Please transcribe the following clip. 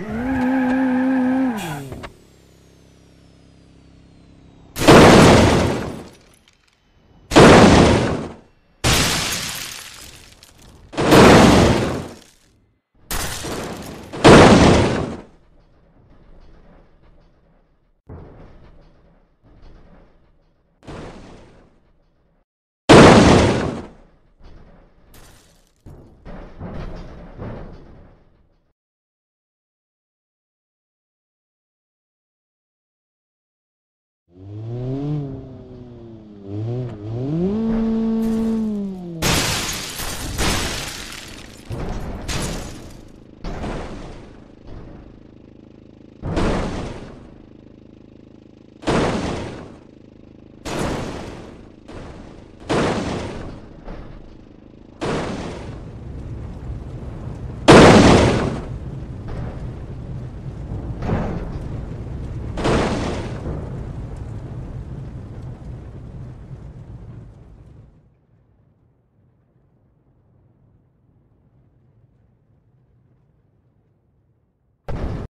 Mm.